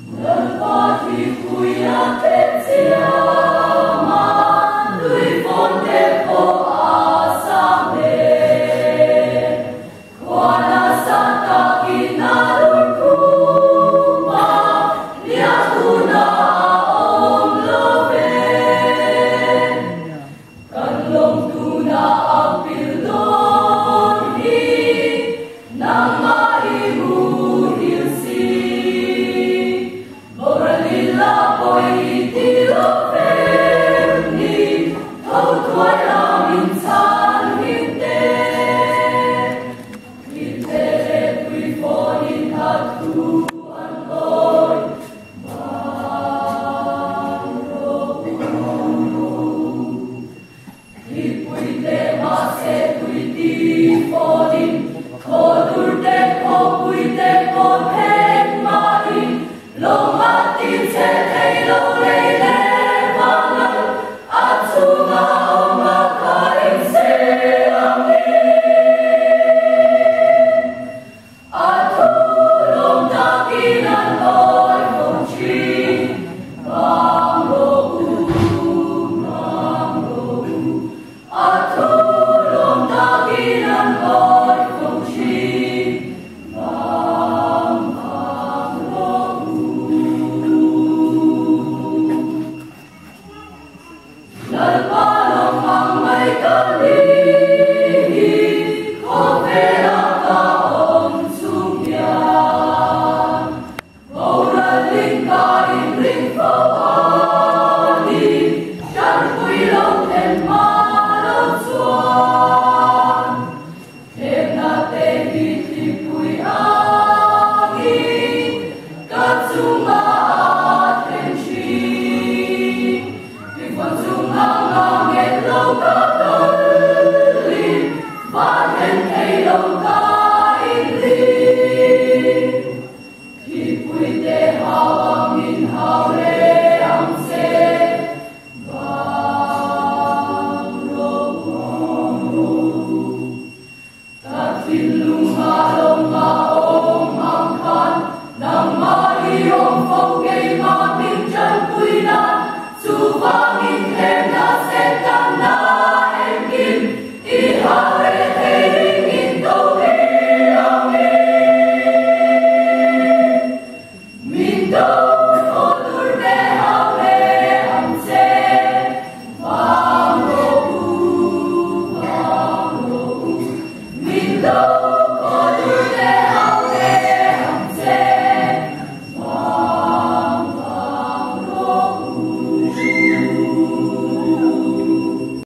No. Senhor. Nang mahiyong